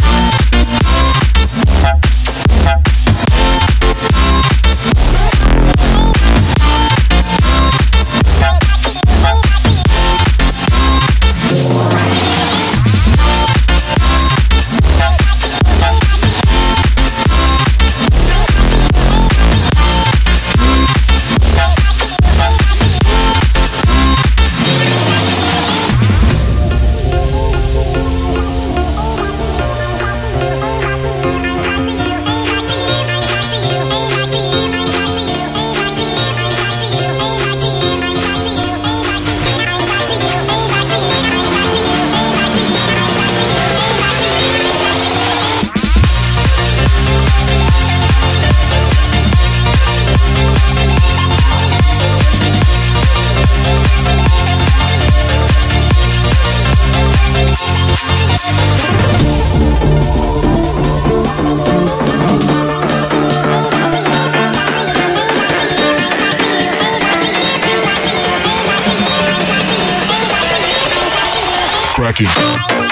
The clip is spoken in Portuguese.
Thank cracking.